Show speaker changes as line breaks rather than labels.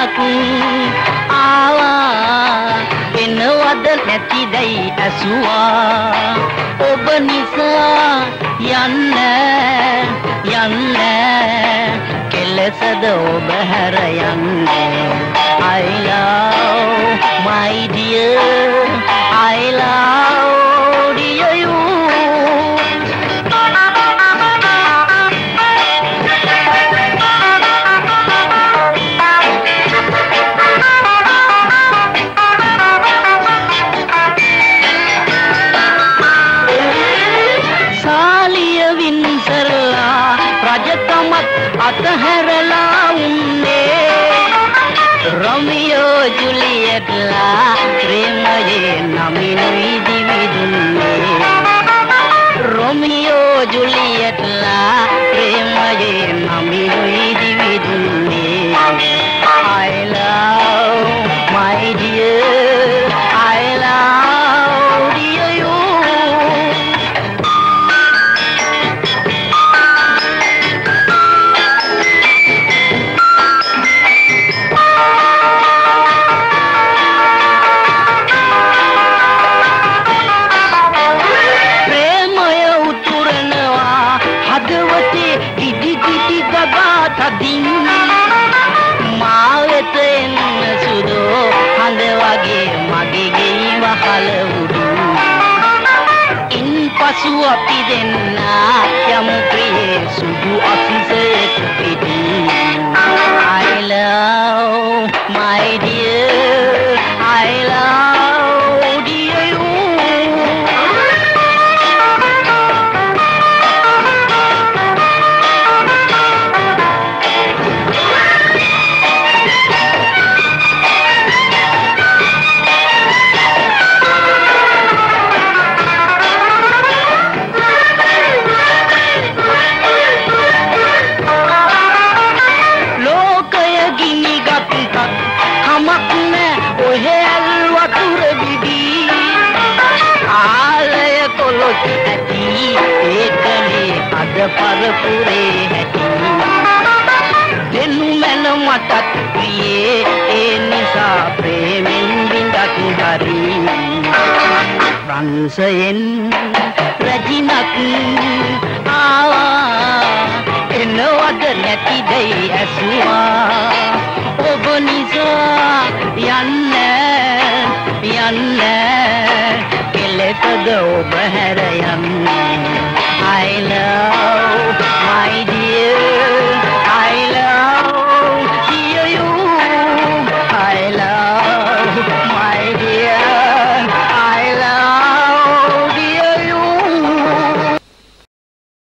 රැජිනක් ආවා? එනවද නැතිදයි ඇසුවා. ඔබ නිසා යන්න යන්න. කෙලසද ඔබ හැර යන්න? I love मत अतः रलाउन्ने रमियो जुलियटला प्रेमये नमिनुई दिविदुन्ने रोमियो जुलियटला प्रेमये नमिनुई दिविदुन्ने හදවතේ ඉදි කිටි ගගා තදින්. මා වෙත එන්න සුදෝ හඳ වගේ මගේ ගෙයි වහල උඩු. ඉන් පසු අපි දෙන්න යමු ප්‍රියේ සුදු අෆිසයට කොළොත් ඇති ඒකනේ අද පරපුරේ හැටි දෙනු මැන මටත් ප්‍රියේ ඒ නිසා ප්‍රේමෙන් බිඳක් හරි ප්‍රංශයෙන් රැජිනක් ආවා එනවද නැතිදයි ඇසුවා ඔබ නිසා to go, Bahrain. I love my dear.